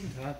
Guten Tag.